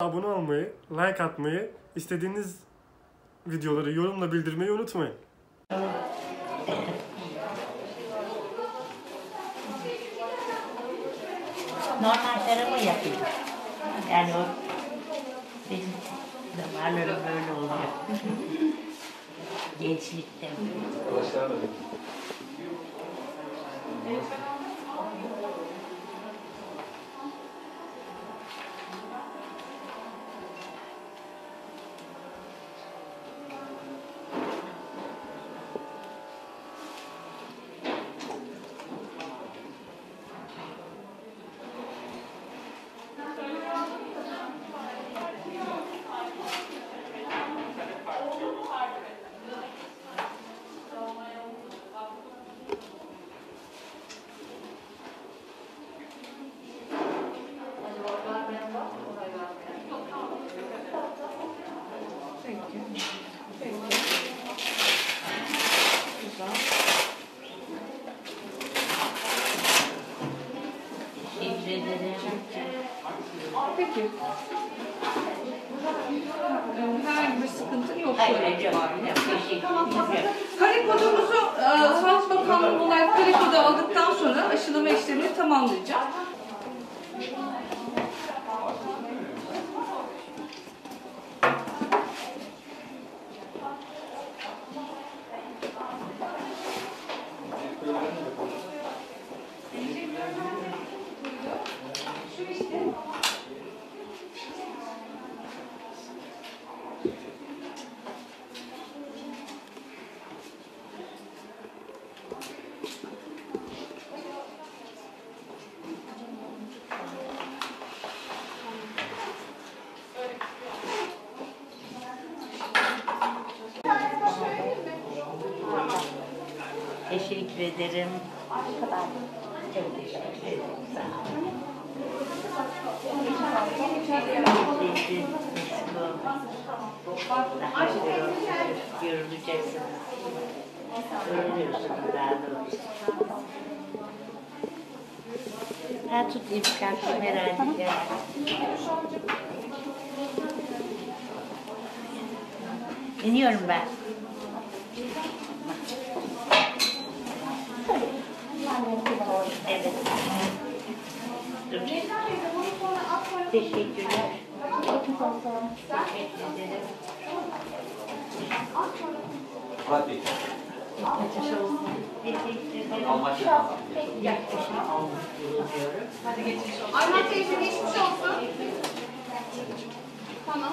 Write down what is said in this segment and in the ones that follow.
abone olmayı, like atmayı, istediğiniz videoları yorumla bildirmeyi unutmayın. Normal tarama yapıyor. Yani o benim damarlarım böyle oluyor. Gençlikte. Teşekkür ederim. Peki. Herhangi bir sıkıntı yok. Hayır, ederim. Kare kodumuzu e, Sağlık Bakanlığı olarak kare kodu aldıktan sonra aşılama işlemini tamamlayacağız. Teşekkür ederim. Teşekkür ederim. Sağ olun. Teşekkür ederim. Daha gör- görüleceksiniz. Görülüyorsunuz daha doğrusu. Ha tutayım kalktım herhalde. İniyorum ben. Evet. Teşekkürler. Teşekkür ederim. Hadi. Teşekkür ederim. Almaçlı Yaklaşık olmuş bulunuyorum. Ayhan teyze geçmiş olsun. Tamam.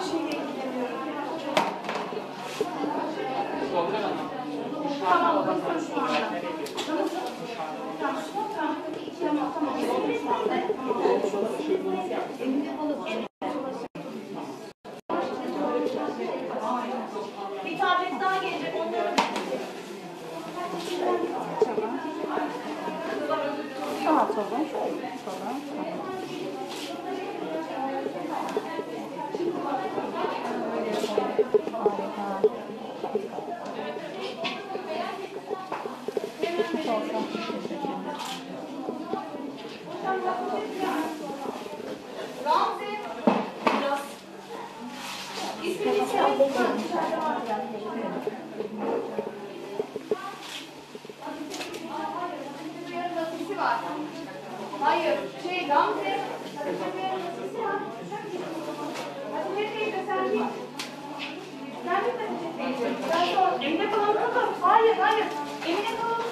aşıyla ilgileniyorum. Tamam, bakın şu anda. Tamam, tamam. Tamam, tamam. Bir tablet daha gelecek. Onları Ramzi. Var. Hayır, şey Gamze. Hadi nereye sen git. Sen sor. Emine kalalım. Hayır, hayır. Emine kalalım.